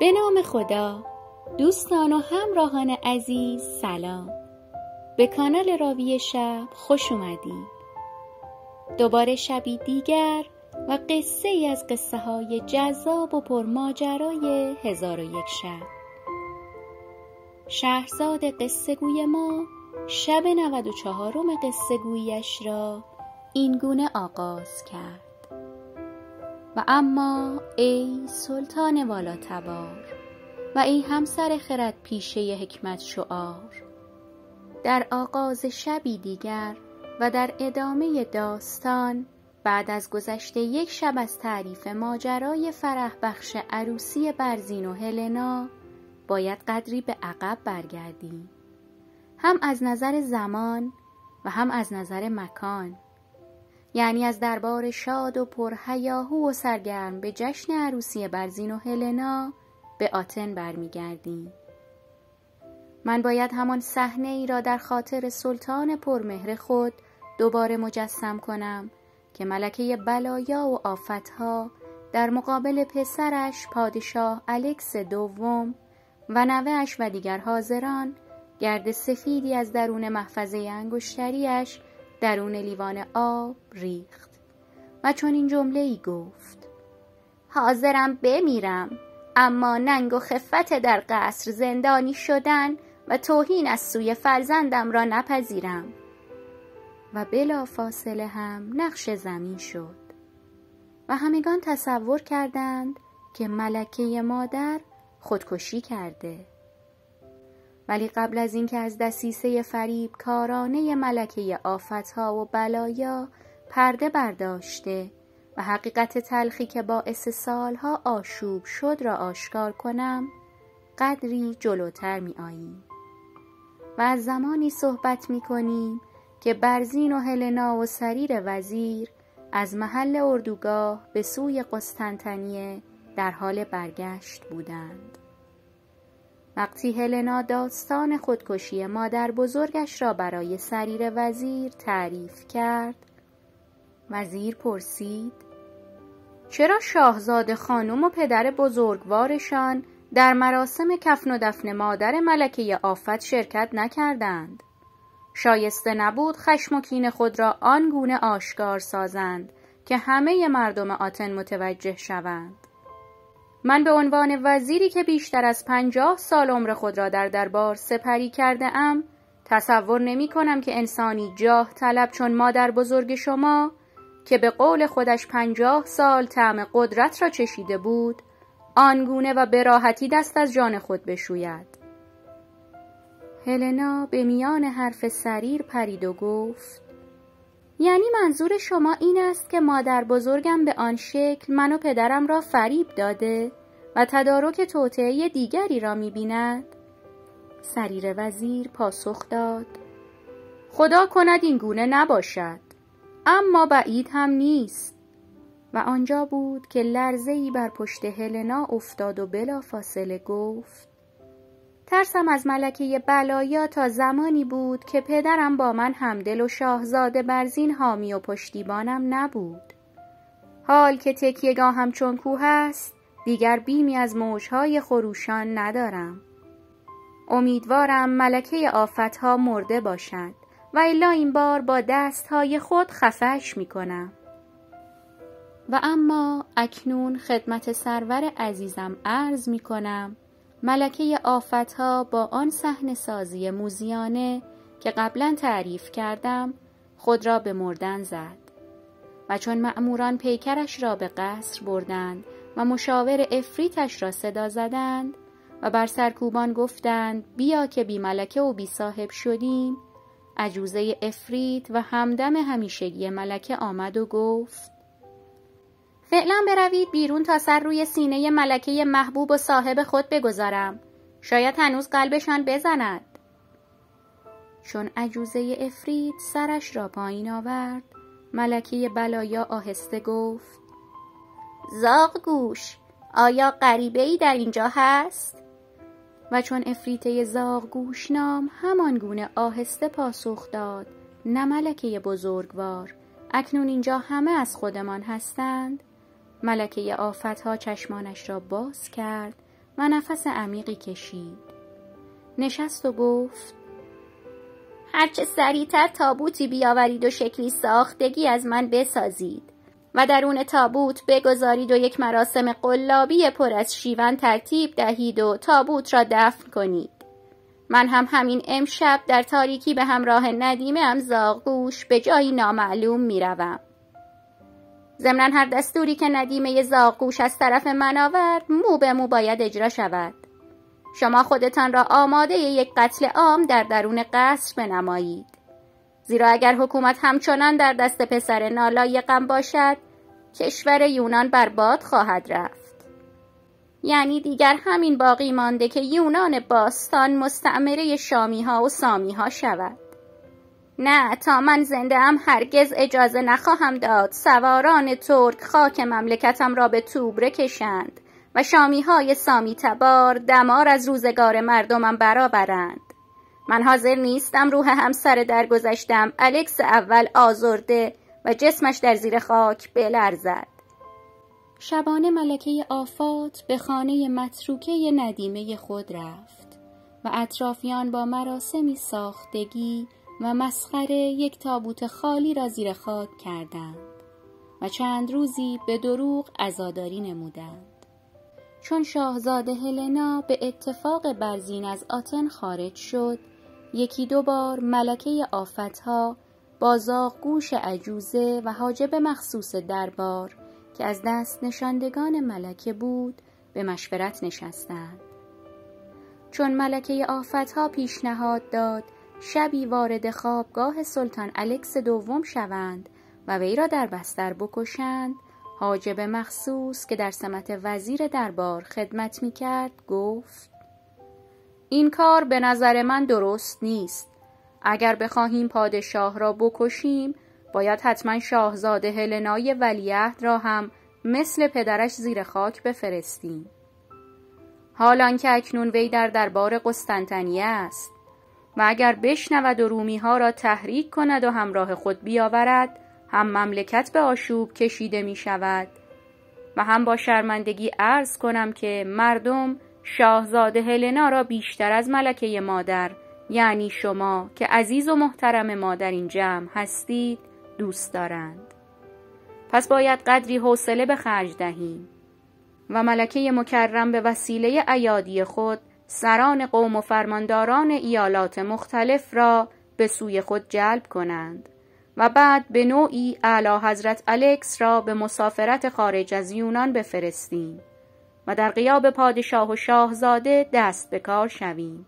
به نام خدا. دوستان و همراهان عزیز سلام. به کانال راوی شب خوش اومدید دوباره شبی دیگر و قصه ای از قصه های جذاب و پرماجرای هزار و یک شب. شهرزاد قصه گوی ما شب 94 قصه گویش را اینگونه آغاز کرد. و اما ای سلطان والا تبار و ای همسر خرد پیشه حکمت شعار در آغاز شبی دیگر و در ادامه داستان بعد از گذشته یک شب از تعریف ماجرای فرح بخش عروسی برزین و هلنا باید قدری به عقب برگردیم هم از نظر زمان و هم از نظر مکان. یعنی از دربار شاد و پرهیاهو و سرگرم به جشن عروسی برزین و هلنا به آتن برمیگردیم. من باید همان صحنه ای را در خاطر سلطان پرمهر خود دوباره مجسم کنم که ملکه بلایا و آفتها در مقابل پسرش پادشاه الکس دوم و نوهش و دیگر حاضران گرد سفیدی از درون محفظه انگشتریش درون لیوان آب ریخت و چون این جمله ای گفت. حاضرم بمیرم اما ننگ و خفت در قصر زندانی شدن و توهین از سوی فرزندم را نپذیرم. و بلا فاصله هم نقش زمین شد. و همگان تصور کردند که ملکه مادر خودکشی کرده. ولی قبل از اینکه از دسیسه فریب کارانه ملکه آفتها و بلایا پرده برداشته و حقیقت تلخی که باعث سالها آشوب شد را آشکار کنم قدری جلوتر می آییم و از زمانی صحبت می کنیم که برزین و هلنا و سریر وزیر از محل اردوگاه به سوی قسطنطنیه در حال برگشت بودند. وقتی هلنا داستان خودکشی مادر بزرگش را برای سریر وزیر تعریف کرد وزیر پرسید چرا شاهزاده خانم و پدر بزرگوارشان در مراسم کفن و دفن مادر ملکه آفت شرکت نکردند؟ شایسته نبود خشم و کین خود را آنگونه آشکار سازند که همه مردم آتن متوجه شوند. من به عنوان وزیری که بیشتر از پنجاه سال عمر خود را در دربار سپری کرده ام تصور نمی کنم که انسانی جاه طلب چون مادر بزرگ شما که به قول خودش پنجاه سال طعم قدرت را چشیده بود آنگونه و براحتی دست از جان خود بشوید. هلنا به میان حرف سریر پرید و گفت یعنی منظور شما این است که مادر بزرگم به آن شکل من و پدرم را فریب داده و تدارک توطعه دیگری را می بیند؟ سریر وزیر پاسخ داد خدا کند این گونه نباشد اما بعید هم نیست و آنجا بود که لرزه ای بر پشت هلنا افتاد و بلا فاصله گفت ترسم از ملکه بلایا تا زمانی بود که پدرم با من همدل و شاهزاده برزین حامی و پشتیبانم نبود. حال که تکیهگاهم چون کوه است دیگر بیمی از موجهای خروشان ندارم. امیدوارم ملکه آفتها مرده باشد و الا این بار با دستهای خود خفش می کنم و اما اکنون خدمت سرور عزیزم عرض می کنم ملکه آفتها با آن صحن سازی موزیانه که قبلا تعریف کردم خود را به مردن زد و چون مأموران پیکرش را به قصر بردند و مشاور افریتش را صدا زدند و بر سرکوبان گفتند بیا که بی ملکه و بی صاحب شدیم عجوزه افریت و همدم همیشگی ملکه آمد و گفت فعلا بروید بیرون تا سر روی سینه ملکه محبوب و صاحب خود بگذارم. شاید هنوز قلبشان بزند. چون عجوزه افرید سرش را پایین آورد ملکه بلایا آهسته گفت زاغ گوش آیا غریبه ای در اینجا هست؟ و چون افریته زاغ گوش نام همان گونه آهسته پاسخ داد نه ملکه بزرگوار اکنون اینجا همه از خودمان هستند؟ ملکه آفتها چشمانش را باز کرد و نفس عمیقی کشید. نشست و گفت هرچه سریعتر تابوتی بیاورید و شکلی ساختگی از من بسازید و درون تابوت بگذارید و یک مراسم قلابی پر از شیون ترتیب دهید و تابوت را دفن کنید. من هم همین امشب در تاریکی به همراه ندیمه زاغگوش به جایی نامعلوم می‌روم. ضمنا هر دستوری که ندیمه زاغگوش از طرف من آورد مو به مو باید اجرا شود. شما خودتان را آماده یک قتل عام در درون قصر بنمایید. زیرا اگر حکومت همچنان در دست پسر نالایقم باشد کشور یونان برباد خواهد رفت. یعنی دیگر همین باقی مانده که یونان باستان مستعمره شامی ها و سامی ها شود. نه تا من زنده ام هرگز اجازه نخواهم داد سواران ترک خاک مملکتم را به توبره کشند و شامی های سامی تبار دمار از روزگار مردمم برآورند. من حاضر نیستم روح همسر درگذشتم الکس اول آزرده و جسمش در زیر خاک بلرزد. شبانه ملکه آفات به خانه متروکه ندیمه خود رفت و اطرافیان با مراسمی ساختگی و مسخره یک تابوت خالی را زیر خاک کردند و چند روزی به دروغ عزاداری نمودند. چون شاهزاده هلنا به اتفاق برزین از آتن خارج شد یکی دو بار ملکه آفتها با گوش عجوزه و حاجب مخصوص دربار که از دست نشاندگان ملکه بود به مشورت نشستند. چون ملکه آفتها پیشنهاد داد شبی وارد خوابگاه سلطان الکس دوم شوند و وی را در بستر بکشند. حاجب مخصوص که در سمت وزیر دربار خدمت می کرد گفت این کار به نظر من درست نیست. اگر بخواهیم پادشاه را بکشیم باید حتما شاهزاده هلنای ولیعهد را هم مثل پدرش زیر خاک بفرستیم. حالان که اکنون وی در دربار قسطنطنیه است. و اگر بشنود و رومی ها را تحریک کند و همراه خود بیاورد هم مملکت به آشوب کشیده می شود و هم با شرمندگی عرض کنم که مردم شاهزاده هلنا را بیشتر از ملکه مادر یعنی شما که عزیز و محترم ما در این جمع هستید دوست دارند. پس باید قدری حوصله به خرج دهیم. و ملکه مکرم به وسیله ایادی خود سران قوم و فرمانداران ایالات مختلف را به سوی خود جلب کنند و بعد به نوعی اعلی حضرت الکس را به مسافرت خارج از یونان بفرستیم و در قیاب پادشاه و شاهزاده دست به کار شویم.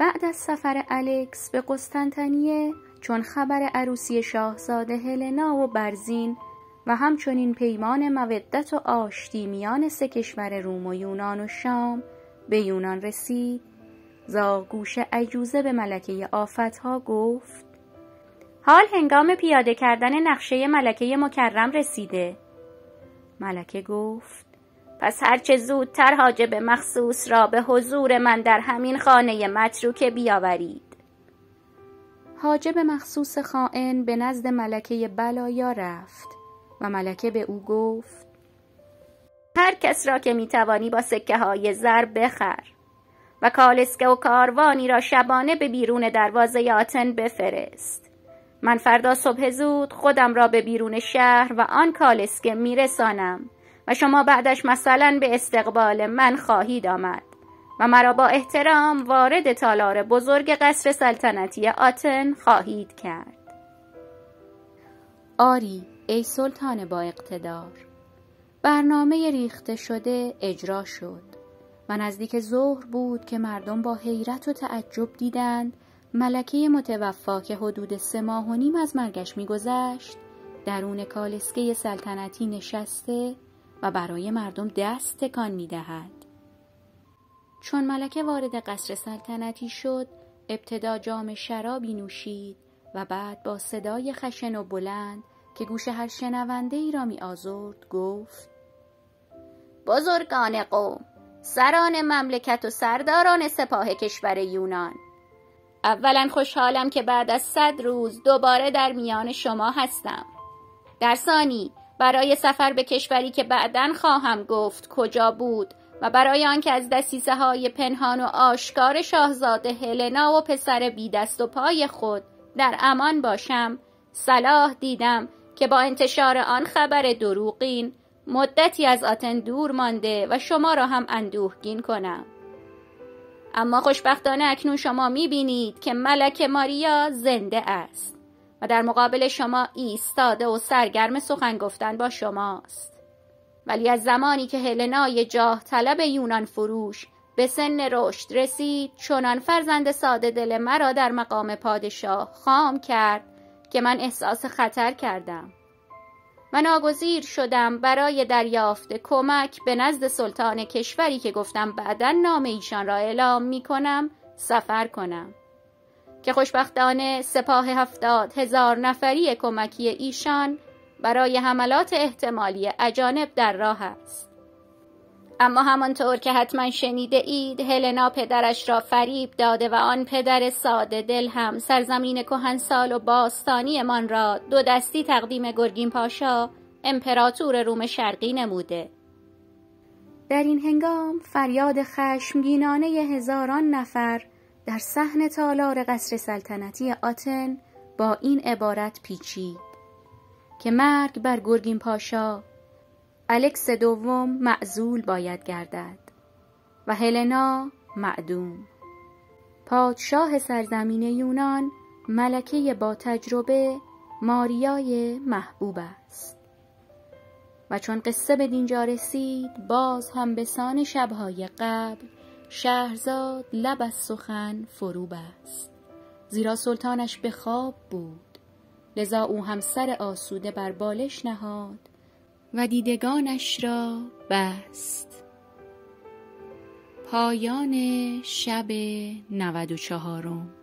بعد از سفر الکس به قسطنطنیه چون خبر عروسی شاهزاده هلنا و برزین و همچنین پیمان مودت و آشتی میان سه کشور روم و یونان و شام به یونان رسید. زاگوش عجوزه به ملکه آفتها گفت حال هنگام پیاده کردن نقشه ملکه مکرم رسیده. ملکه گفت پس هرچه زودتر حاجب مخصوص را به حضور من در همین خانه متروکه بیاورید. حاجب مخصوص خائن به نزد ملکه بلایا رفت و ملکه به او گفت هر کس را که می‌توانی با سکه های زر بخر و کالسکه و کاروانی را شبانه به بیرون دروازه آتن بفرست. من فردا صبح زود خودم را به بیرون شهر و آن کالسکه میرسانم و شما بعدش مثلا به استقبال من خواهید آمد و مرا با احترام وارد تالار بزرگ قصر سلطنتی آتن خواهید کرد. آری ای سلطان با اقتدار. برنامه ریخته شده اجرا شد و نزدیک ظهر بود که مردم با حیرت و تعجب دیدند ملکه متوفا که حدود سه ماه و نیم از مرگش میگذشت درون کالسکه سلطنتی نشسته و برای مردم دست تکان می دهد. چون ملکه وارد قصر سلطنتی شد ابتدا جام شرابی نوشید و بعد با صدای خشن و بلند که گوش هر شنونده ای را می گفت بزرگان قوم سران مملکت و سرداران سپاه کشور یونان. اولا خوشحالم که بعد از صد روز دوباره در میان شما هستم. در ثانی برای سفر به کشوری که بعدا خواهم گفت کجا بود و برای آنکه از دسیسه های پنهان و آشکار شاهزاده هلنا و پسر بی دست و پای خود در امان باشم صلاح دیدم که با انتشار آن خبر دروغین مدتی از آتن دور مانده و شما را هم اندوهگین کنم. اما خوشبختانه اکنون شما می‌بینید که ملک ماریا زنده است و در مقابل شما ایستاده و سرگرم سخن گفتن با شماست. ولی از زمانی که هلنای جاه طلب یونان فروش به سن رشد رسید چنان فرزند ساده دل مرا در مقام پادشاه خام کرد که من احساس خطر کردم. و ناگزیر شدم برای دریافت کمک به نزد سلطان کشوری که گفتم بعدا نام ایشان را اعلام می کنم سفر کنم. که خوشبختانه سپاه هفتاد هزار نفری کمکی ایشان برای حملات احتمالی اجانب در راه است. اما همانطور که حتما شنیده اید هلنا پدرش را فریب داده و آن پدر ساده دل هم سرزمین کهنسال و باستانی من را دو دستی تقدیم گرگین پاشا امپراتور روم شرقی نموده. در این هنگام فریاد خشمگینانه هزاران نفر در صحن تالار قصر سلطنتی آتن با این عبارت پیچید که مرگ بر گرگین پاشا الکس دوم معزول باید گردد و هلنا معدوم. پادشاه سرزمین یونان ملکه با تجربه ماریای محبوب است. و چون قصه به دینجا رسید باز هم به سان شبهای قبل شهرزاد لب از سخن فرو بست زیرا سلطانش به خواب بود. لذا او هم سر آسوده بر بالش نهاد و دیدگانش را بست. پایان شب نود و چهارم.